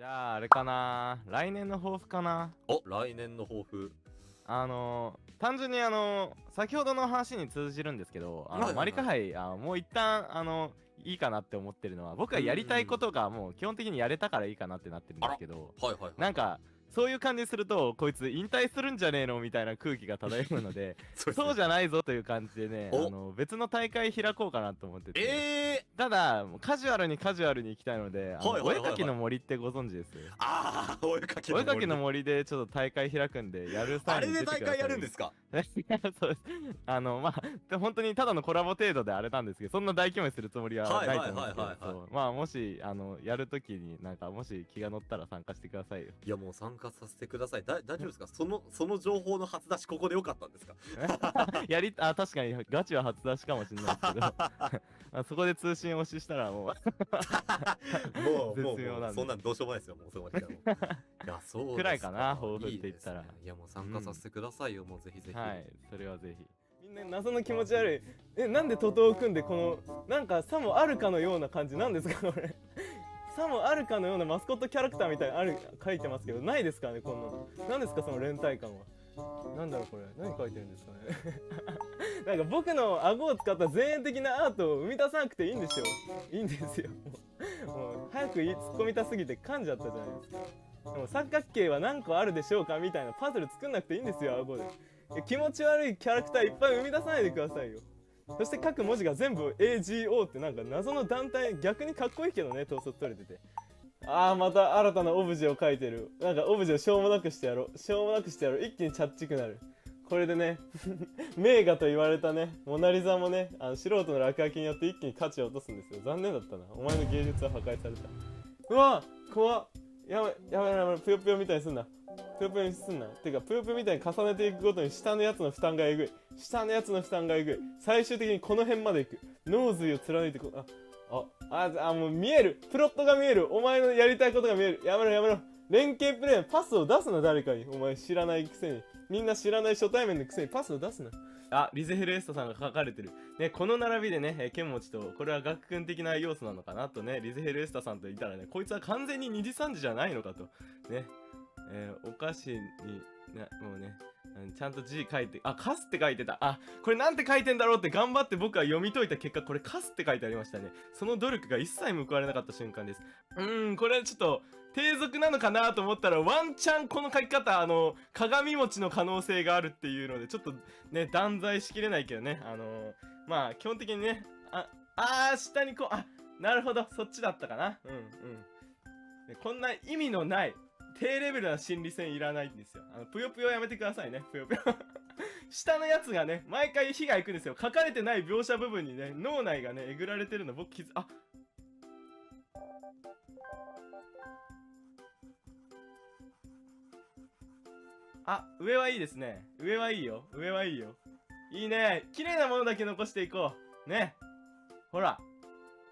じゃああれかな。来年の抱負かな。お来年の抱負。あのー、単純にあのー、先ほどの話に通じるんですけど、あの、はいはいはい。マリカ杯あもう一旦あのいいかなって思ってるのは僕がやりたいことがもう基本的にやれたからいいかなってなってるんですけどはいはいはい。なんかそういう感じするとこいつ引退するんじゃねえのみたいな空気が漂うので そそうじゃないぞという感じでねあおの別の大会開こうかなと思ってて、えー、ただカジュアルにカジュアルに行きたいのでお絵かきの森ってご存知です？ああお絵かきのお絵かきの森森でちょっと大会開くんでやる際あれで大会やるんですか？そうです。あのまあで本当にただのコラボ程度であれなんですけどそんな大規模にするつもりははいないと思うんですけどまあもしあのやるときになんかもし気が乗ったら参加してくださいよ。いやもう参加させてください。だ大丈夫ですか？そのその情報の初出しここでよかったんですか？やりあ確かにガチは初出しかもしれないですけど。あそこで通信押ししたらもう。もうもうもうそんなんどうしようもないですよ。もうそこまで来たらもう。いやそうですくらいかな抱負って言ったら。いいね。いやもう参加させてくださいよ、もうぜひぜひ。はいそれはぜひ。みんな謎の気持ち悪い。えなんで徒党を組んでこのなんかさもあるかのような感じなんですかこれ？さもあるかのようなマスコットキャラクターみたいなのある書いてますけどないですかねこんなの。何ですかその連帯感は。なんだろうこれ。何書いてるんですかね。なんか僕の顎を使った前衛的なアートを生み出さなくていいんでしょいいんですよ。もう早く突っ込みたすぎて噛んじゃったじゃないですか。でも三角形は何個あるでしょうかみたいなパズル作んなくていいんですよ顎で。気持ち悪いキャラクターいっぱい生み出さないでくださいよそして書く文字が全部 AGO ってなんか謎の団体逆にかっこいいけどね統率取れてて。ああまた新たなオブジェを書いてる。なんかオブジェをしょうもなくしてやろ。うしょうもなくしてやろ。う一気にチャッチくなる。これでね 名画と言われたねモナ・リザもねあの素人の落書きによって一気に価値を落とすんですよ。残念だったな。お前の芸術は破壊された。うわ怖っ。やめやめやめろぷよぷよみたいにすんな。ぷよぷよにすんな。てかぷよぷよみたいに重ねていくごとに下のやつの負担がえぐい。下のやつの負担がえぐい最終的にこの辺までいく。脳髄を貫いてこああああもう見える。プロットが見える。お前のやりたいことが見える。やめろやめろ。連携プレーパスを出すな。誰かに。お前知らないくせに。みんな知らない初対面のくせに。パスを出すな。あリゼフレストさんが書かれてる。ねこの並びでねえーケンモチとこれは学君的な要素なのかなとねリゼフレスタさんといたらねこいつは完全に二次三次じゃないのかと。ね。えーお菓子になもうねちゃんと字書いてあカスって書いてた。あこれなんて書いてんだろうって頑張って僕は読み解いた結果これカスって書いてありましたね。その努力が一切報われなかった瞬間です。うーんこれはちょっと低俗なのかなと思ったらワンチャンこの書き方あの鏡餅の可能性があるっていうのでちょっとね断罪しきれないけどね。あのまあ基本的にねああー下にこうあなるほどそっちだったかな。うんうん。こんな意味のない低レベルな心理戦いらないんですよ。あのぷよぷよやめてくださいね。ぷよぷよ。下のやつがね毎回火がいくんですよ。書かれてない描写部分にね脳内がねえぐられてるの。僕気づああ上はいいですね。上はいいよ。上はいいよ。いいね。綺麗なものだけ残していこう。ね。ほら。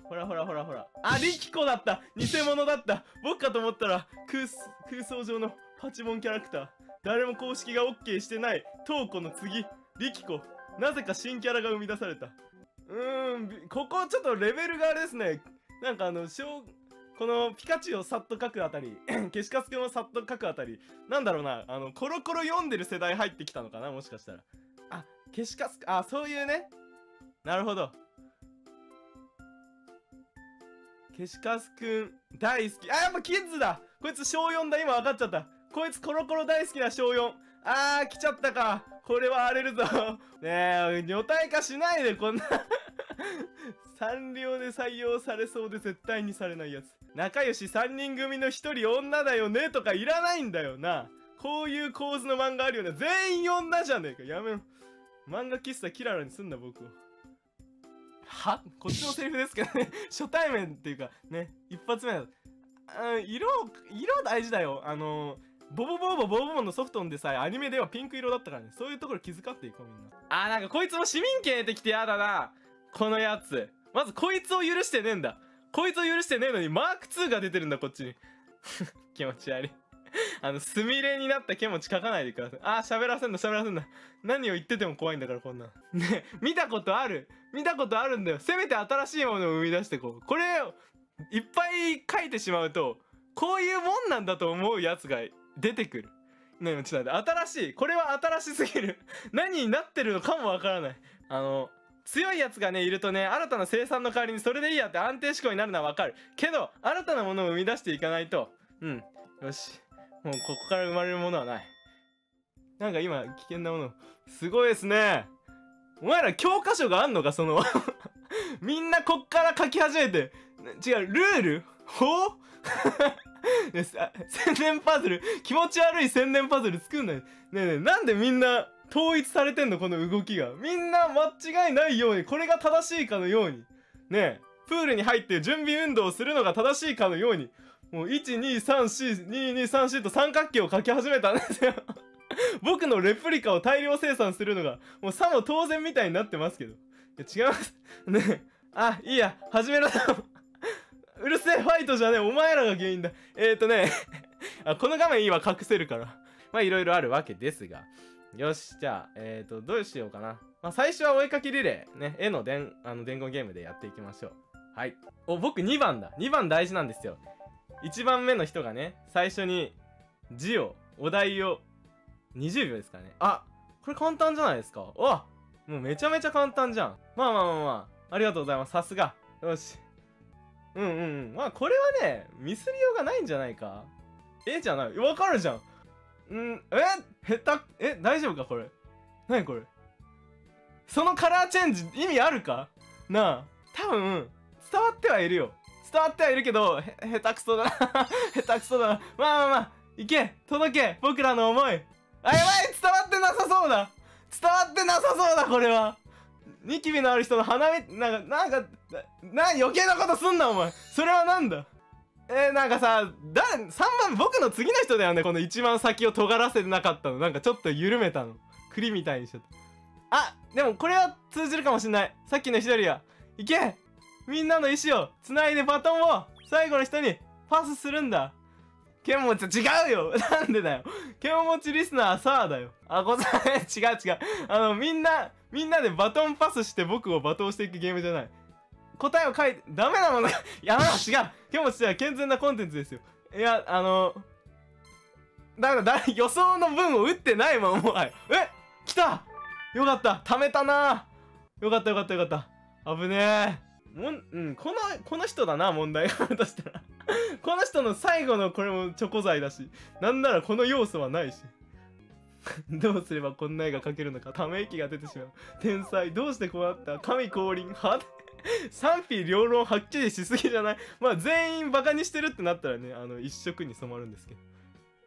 ほらほらほらほら。あリキコだった。偽物だった。僕かと思ったら空想空想上のパチモンキャラクター。誰も公式が OK してない。トウコの次リキコなぜか新キャラが生み出された。うーんここちょっとレベルがあれですね。なんかあの小このピカチュウをさっと書くあたり ケシカスくんをさっと書くあたり。なんだろうなあのコロコロ読んでる世代入ってきたのかなもしかしたら。あケシカスあそういうね。なるほど。ケシカスくん大好き。あやっぱキッズだ。こいつ小4だ。今分かっちゃった。こいつコロコロ大好きな小4あー来ちゃったか。これは荒れるぞ。ねえ女体化しないでこんな。サンリオで採用されそうで絶対にされないやつ。仲良し3人組の1人女だよねとかいらないんだよな。こういう構図の漫画あるよね。全員女じゃねえか。やめろ。漫画喫茶キララにすんな僕を。はこっちのセリフですけどね。初対面っていうかね一発目だ。あ色色大事だよ。あのボボボーボボボボのソフトンでさえアニメではピンク色だったからね。そういうところ気遣っていこうみんな。あーなんかこいつも市民権得てきてやだな。このやつ。まずこいつを許してねえんだ。こいつを許してねえのにマーク2が出てるんだこっちに。気持ち悪いあのスミレになった気持ち書かないでください。あー喋らせんだ喋らせんだ。何を言ってても怖いんだからこんな。んね見たことある？見たことあるんだよ。せめて新しいものを生み出してこう。これをいっぱい書いてしまうとこういうもんなんだと思うやつが出てくる。ねえちょっと待って。新しい。これは新しすぎる。何になってるのかもわからない。あの強いやつがねいるとね新たな生産の代わりにそれでいいやって安定志向になるのはわかる。けど新たなものを生み出していかないと。うん。よし。もうここから生まれるものはない。なんか今危険なもの。すごいですね。お前ら教科書があんのか？その みんなこっから書き始めて。違うルール？ほうですあ千年パズル。気持ち悪い千年パズル作んない。ねえねえなんでみんな統一されてんの？この動きが。みんな間違いないように。これが正しいかのように。ねえプールに入って準備運動をするのが正しいかのように。もう1234223と三角形を描き始めたんですよ。僕のレプリカを大量生産するのがもうさも当然みたいになってますけど。いや違います。ね。あいいや。始めろ うるせえファイトじゃねえ。お前らが原因だ。えーとね。あこの画面いいわ隠せるから。まあいろいろあるわけですが。よしじゃあえーとどうしようかな。まあ最初はお絵かきリレー。ね。絵の伝あの伝言ゲームでやっていきましょう。はい。お僕2番だ。2番大事なんですよ。1番目の人がね最初に字をお題を20秒ですからね。あこれ簡単じゃないですか。おもうめちゃめちゃ簡単じゃん。まあまあまあまあありがとうございます。さすが。よし。うんうんうん。まあこれはねミスりようがないんじゃないか。えじゃない。わかるじゃん。うんえ下手え大丈夫かこれ。何これ？そのカラーチェンジ意味あるか？なあ。多分伝わってはいるよ。伝わってはいるけどへ下手くそだな。下手くそだな。まあまあまあいけ。届け。僕らの思い。あやばい伝わってなさそうだ。伝わってなさそうだこれは。ニキビのある人の鼻みなんかなんかな余計なことすんなお前。それはなんだ？えー、なんかさだ3番僕の次の人だよねこの一番先を尖らせてなかったの。なんかちょっと緩めたの。栗みたいにしちゃった。あでもこれは通じるかもしんない。さっきの左やいけ。みんなの意思をつないでバトンを最後の人にパスするんだ。ケンモチ違うよ。なんでだよ。ケンモチリスナーさあだよ。あこさ違う違う。あのみんなみんなでバトンパスして僕を罵倒していくゲームじゃない。答えを書いてダメなものが やめろ違う。ケンモチは健全なコンテンツですよ。いやあのだからだ予想の分を打ってないもんもうはいえ？来た！よかった。貯めたな。よかったよかったよかった。危ねえ。もんうんこのこの人だな問題があるとしたら。この人の最後のこれもチョコ材だし。なんならこの要素はないし。どうすればこんな絵が描けるのか。ため息が出てしまう。天才どうしてこうなった？神降臨。は賛否両論はっきりしすぎじゃない？まあ全員バカにしてるってなったらねあの一色に染まるんですけど。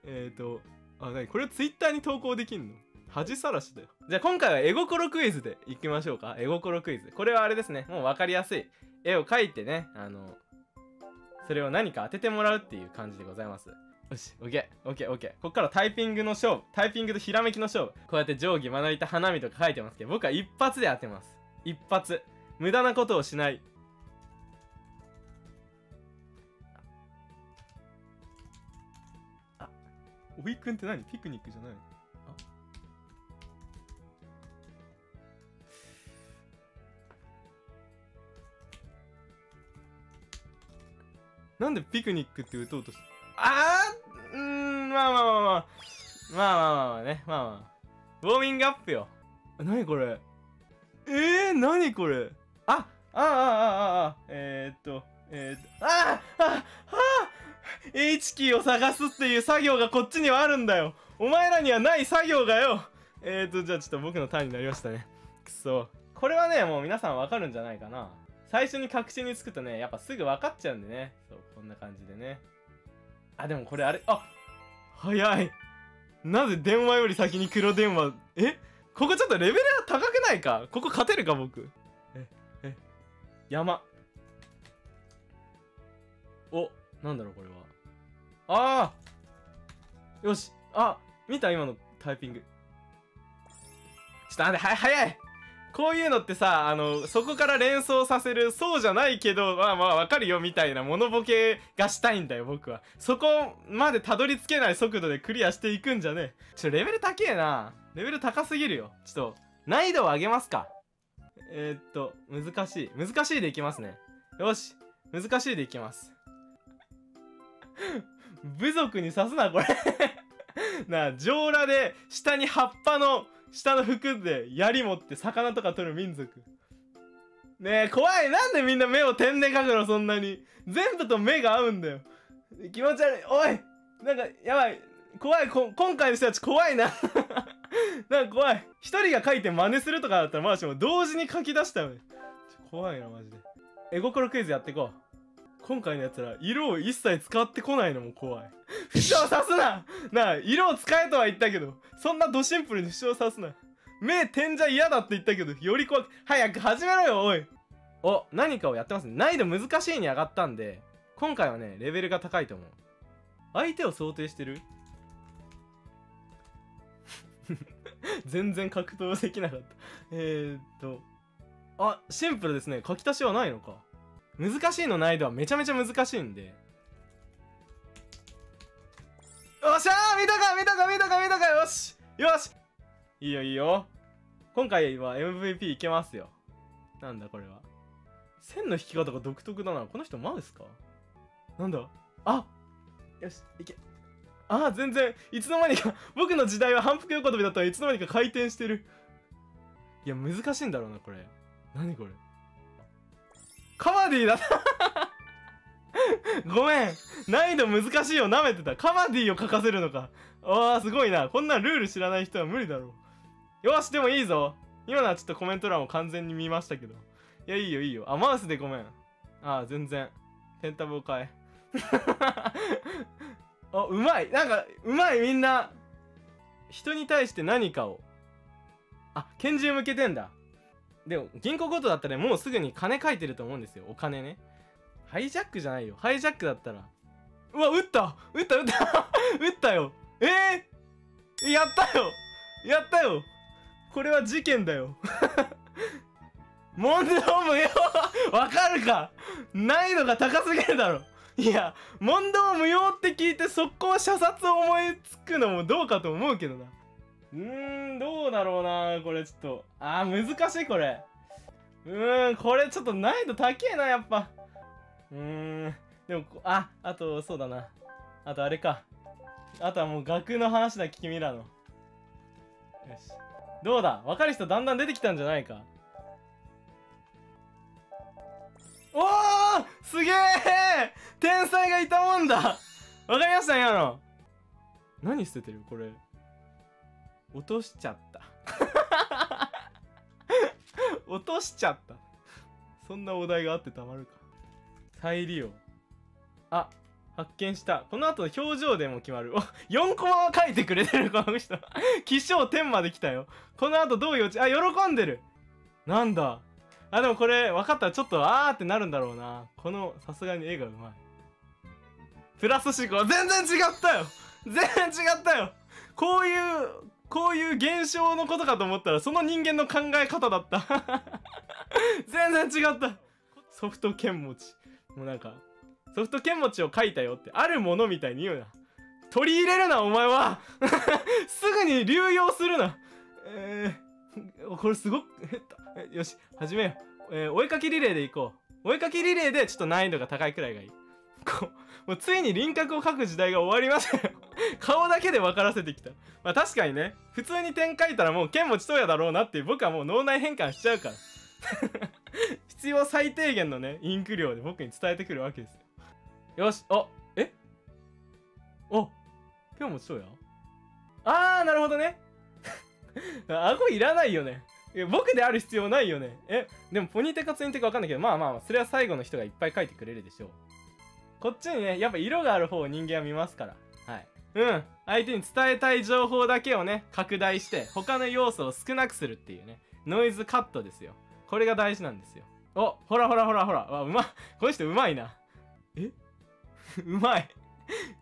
えっ、ー、とあ何？これツイッターに投稿できんの？恥さらしだよじゃあ今回は絵心クイズでいきましょうか絵心クイズこれはあれですねもう分かりやすい絵を描いてねあのそれを何か当ててもらうっていう感じでございますよし、オッケー、オッケー、オッケー。こっからタイピングの勝負。タイピングとひらめきの勝負。こうやって定規、まな板、花見とか書いてますけど、僕は一発で当てます。一発。無駄なことをしない。あ、おいくんって何？ピクニックじゃないあなんでピクニックって打とうとしあーうーん、まあまあまあまあ。まあまあまあまあね、まあまあ。ウォーミングアップよ。なにこれ？ええー、なにこれ？ああああああえー、っと、えー、っと、ああああ H キーを探すっていう作業がこっちにはあるんだよお前らにはない作業がよえーと、じゃあちょっと僕のターンになりましたね。くそ。これはね、もう皆さんわかるんじゃないかな。最初に確信につくとねやっぱすぐ分かっちゃうんでね。そうこんな感じでね。あでもこれあれあ早い。なぜ電話より先に黒電話？え？ここちょっとレベルが高くないか？ここ勝てるか僕？ええ？山。おなんだろうこれは。ああよし。あ見た？今のタイピング。ちょっと待っては早い！こういうのってさあのそこから連想させるそうじゃないけどまあまあわかるよみたいなモノボケがしたいんだよ僕は。そこまでたどり着けない速度でクリアしていくんじゃねえ。ちょレベル高えな。レベル高すぎるよ。ちょっと難易度を上げますか。えー、っと難しい。難しいでいきますね。よし。難しいでいきます。部族に刺すなこれ。なあ上裸で下に葉っぱの下の服で槍持って魚とか取る民族。ねえ怖い。なんでみんな目を点で描くのそんなに。全部と目が合うんだよ。気持ち悪い。おいなんかやばい。怖い。こ今回の人たち怖いな。なんか怖い。一人が描いて真似するとかだったらまだしも同時に書き出したよね。怖いなマジで。絵心クイズやっていこう。今回のやつら色を一切使ってこないのも怖い。不詳さすな。なあ色を使えとは言ったけどそんなドシンプルに不詳さすな。目点じゃ嫌だって言ったけどより怖く早く始めろよおい。お何かをやってますね。難易度難しいに上がったんで今回はねレベルが高いと思う。相手を想定してる？全然格闘できなかった。えー、っと。あシンプルですね。書き足しはないのか難しいの難易度はめちゃめちゃ難しいんで。よっしゃー見たか見たか見たか見たか。よしよし。いいよいいよ。今回は MVP いけますよ。なんだこれは。線の引き方が独特だな。この人マウスか？なんだ？あよしいけ。あ全然いつの間にか僕の時代は反復横跳びだったらいつの間にか回転してる。いや難しいんだろうなこれ。何これ？カバディだ。ごめん。難易度難しいよ舐めてた。カバディを書かせるのか。あーすごいな。こんなルール知らない人は無理だろう。よしでもいいぞ。今のはちょっとコメント欄を完全に見ましたけど。いやいいよいいよ。あマウスでごめん。あー全然。ペンタブを変え。あうまい。なんかうまいみんな。人に対して何かを。あ拳銃向けてんだ。でも銀行強盗だったらもうすぐに金書いてると思うんですよ。お金ね。ハイジャックじゃないよ。ハイジャックだったら。うわ撃った。撃った撃った。撃 ったよ。えー、やったよ。やったよ。これは事件だよ。問答無用。わかるか？難易度が高すぎるだろ。いや問答無用って聞いて速攻射殺を思いつくのもどうかと思うけどな。うーんどうだろうなこれちょっと。あー難しいこれ。うーんこれちょっと難易度高えなやっぱ。うーんでもこああとそうだな。あとあれか。あとはもう学の話だ君らの。よし。どうだ？分かる人だんだん出てきたんじゃないか。おーすげえ天才がいたもんだ。わかりました今の。何捨ててる？これ。落としちゃった。落としちゃった。そんなお題があってたまるか。再利用。あ発見した。この後の表情でも決まる。お4コマは書いてくれてる。この人。起承天まで来たよ。この後どういうあ喜んでる。なんだ。あでもこれ分かったらちょっとあーってなるんだろうな。このさすがに絵がうまい。プラス思考。全然違ったよ。全然違ったよ。こういうこういう現象のことかと思ったらその人間の考え方だった。全然違った。ソフト剣持ち。もうなんかソフト剣持ちを書いたよってあるものみたいに言うな。取り入れるなお前は。すぐに流用するな。えー、これすごくえよし始めよう、えーお絵かきリレーでいこう。お絵かきリレーでちょっと難易度が高いくらいがいい。こうもうついに輪郭を描く時代が終わりましたよ。顔だけで分からせてきた。まあ確かにね。普通に点書いたらもう剣持ちそうやだろうなっていう僕はもう脳内変換しちゃうから。必要最低限のねインク量で僕に伝えてくるわけですよ。よし。あえ？お剣持ちそうや？あーなるほどね。顎いらないよね。いや僕である必要ないよね。えでもポニテかツインテか分かんないけどまあまあそれは最後の人がいっぱい書いてくれるでしょう。こっちにねやっぱ色がある方を人間は見ますから。うん。相手に伝えたい情報だけをね拡大して他の要素を少なくするっていうねノイズカットですよ。これが大事なんですよ。おほらほらほらほら。わうまこの人うまいな。え？うまい。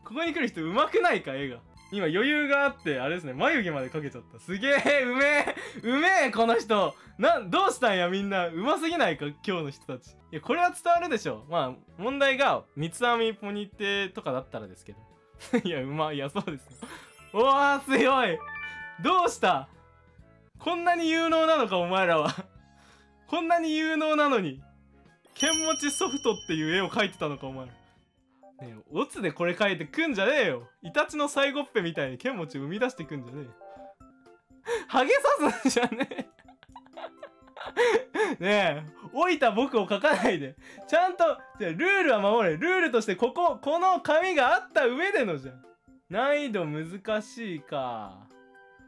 ここに来る人うまくないか？絵が。今余裕があってあれですね。眉毛までかけちゃった。すげえうめえ。うめえこの人。などうしたんや？みんな。うますぎないか？今日の人たち。いやこれは伝わるでしょ。まあ問題が三つ編みポニテとかだったらですけど。いやうまいいやそうですよ。おわ強い。どうした？こんなに有能なのかお前らは。こんなに有能なのに。剣持ちソフトっていう絵を描いてたのかお前ら。ねえオツでこれ書いてくんじゃねえよ。イタチの最後っぺみたいに剣持ち生み出してくんじゃねえよ。ハゲさすんじゃねえ ねえ老いた僕を書かないで。ちゃんとじゃルールは守れ。ルールとしてこここの紙があった上でのじゃん。難易度難しいか。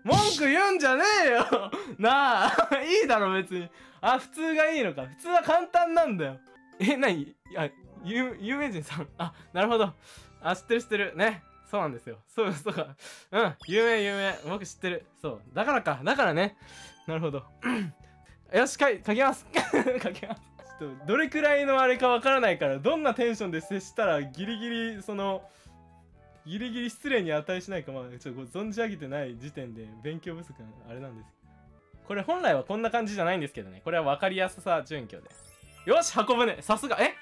文句言うんじゃねえよ。なあ いいだろ別に。あ普通がいいのか。普通は簡単なんだよ。え何？いや有有名人さん。あなるほど。あ知ってる知ってる。ね。そうなんですよ。そうそうか。うん有名有名。僕知ってる。そう。だからか。だからね。なるほど。よしか書きます。書きます。ちょっとどれくらいのあれかわからないからどんなテンションで接したらギリギリそのギリギリ失礼に値しないかまあちょっと存じ上げてない時点で勉強不足なあれなんです。これ本来はこんな感じじゃないんですけどね。これは分かりやすさ準拠で。よし箱舟さすが。え？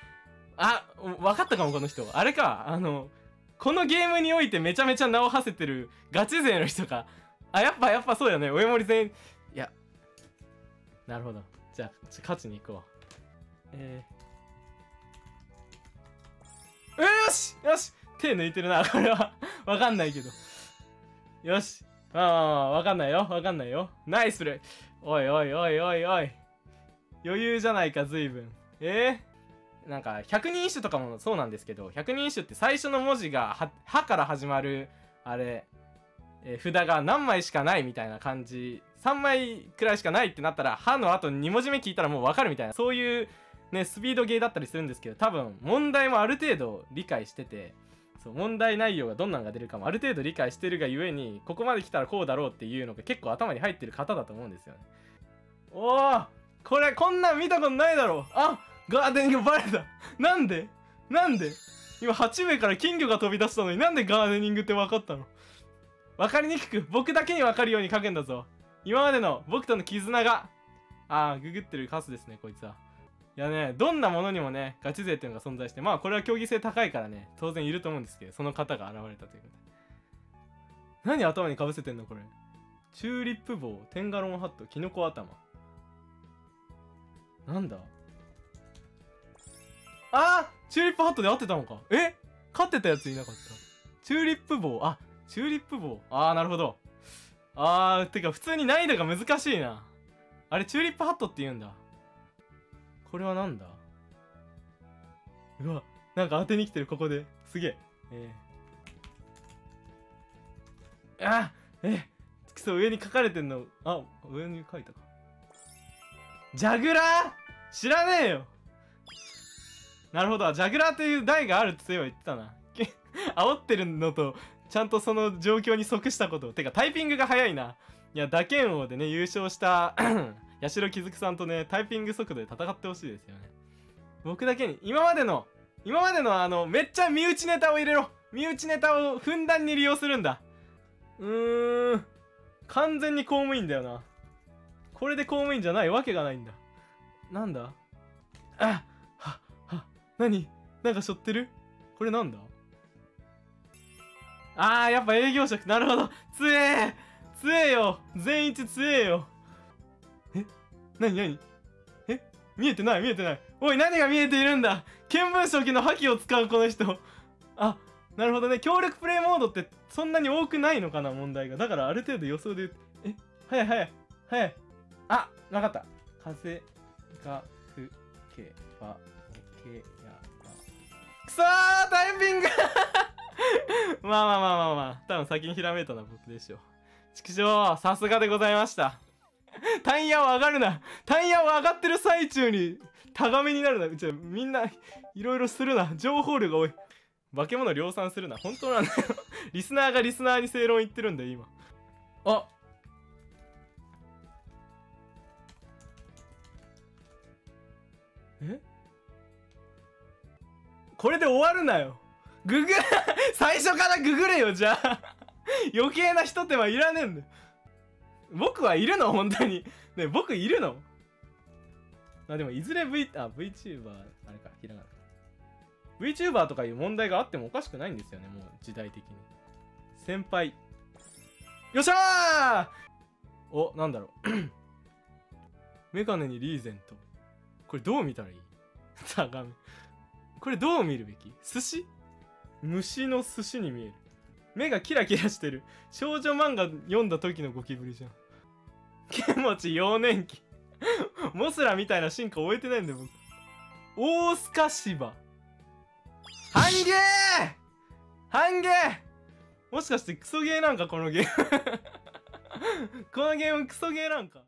あ分かったかもこの人あれか。あのこのゲームにおいてめちゃめちゃ名を馳せてるガチ勢の人か。あやっぱやっぱそうだよね上森全員なるほど。じゃあ勝ちに行こう。えー、えー、よし！よし！手抜いてるな これは。わかんないけど。よし。まあまあまあわかんないよ。わかんないよ。ナイスプレイ。おいおいおいおいおい。余裕じゃないか随分。えー、なんか百人一首とかもそうなんですけど百人一首って最初の文字がは「は」から始まるあれ、えー札が何枚しかないみたいな感じ3枚くらいしかないってなったら「は」の後2文字目聞いたらもう分かるみたいな。そういうねスピードゲーだったりするんですけど多分問題もある程度理解しててそう問題内容がどんなのが出るかもある程度理解してるがゆえにここまで来たらこうだろうっていうのが結構頭に入ってる方だと思うんですよね。おおこれこんなん見たことないだろう。あガーデニングバレた。なんで？なんで？今8名から金魚が飛び出したのになんでガーデニングって分かったの？分かりにくく僕だけに分かるように書くんだぞ。今までの僕との絆がああググってるカスですねこいつは。いやねどんなものにもねガチ勢っていうのが存在してまあこれは競技性高いからね当然いると思うんですけどその方が現れたということで。何頭にかぶせてんのこれ。チューリップ棒テンガロンハットキノコ頭。なんだ？あーチューリップハットで合ってたのか。え？勝ってたやついなかった。チューリップ棒あチューリップ棒あーなるほど。あーてか普通に難易度が難しいな。あれチューリップハットって言うんだ。これはなんだ？うわなんか当てに来てるここで。すげえ。えー、あえくそ上に書かれてんの。あ上に書いたか。ジャグラー？知らねえよ。なるほどジャグラーという台があるってそういえば言ってたな。煽ってるのとちゃんとその状況に即したこと。てかタイピングが早いな。いや打剣王でね優勝した 八代木さんとねタイピング速度で戦ってほしいですよね。僕だけに今までの今までのあのめっちゃ身内ネタを入れろ。身内ネタをふんだんに利用するんだ。うーん。完全に公務員だよな。これで公務員じゃないわけがないんだ。なんだ？あはは何？なんか背負ってる？これなんだ？あーやっぱ営業職。なるほど。強え。強えよ。全員一強えよ。え？何何？え？見えてない見えてない。おい何が見えているんだ。見聞色機の覇気を使うこの人。あなるほどね。協力プレイモードってそんなに多くないのかな問題が。だからある程度予想でえ？早い早い。早い。あなかった。風が吹けばけやば。くそータイピング。まあまあまあまあまあ。多分先にひらめいたのは僕でしょう。畜生さすがでございました。タイヤを上がるな。タイヤを上がってる最中にタガメになるな。うちはみんないろいろするな。情報量が多い。化け物量産するな。本当なんだよ。リスナーがリスナーに正論言ってるんだよ今。あえ？これで終わるなよ。ググ最初からググれよじゃあ。余計な一手間いらねえんだよ。僕はいるの？本当に。ね僕いるの？あでもいずれ V あ VTuber あれかひらがな VTuber とかいう問題があってもおかしくないんですよねもう時代的に。先輩。よっしゃー！おなんだろう。メガネにリーゼント。これどう見たらいい？タガメこれどう見るべき？寿司？虫の寿司に見える。目がキラキラしてる。少女漫画読んだ時のゴキブリじゃん。ケモチ幼年期。モスラみたいな進化終えてないんだよ僕。大須賀芝。半ゲー！半ゲー！もしかしてクソゲーなんかこのゲーム。このゲームクソゲーなんか。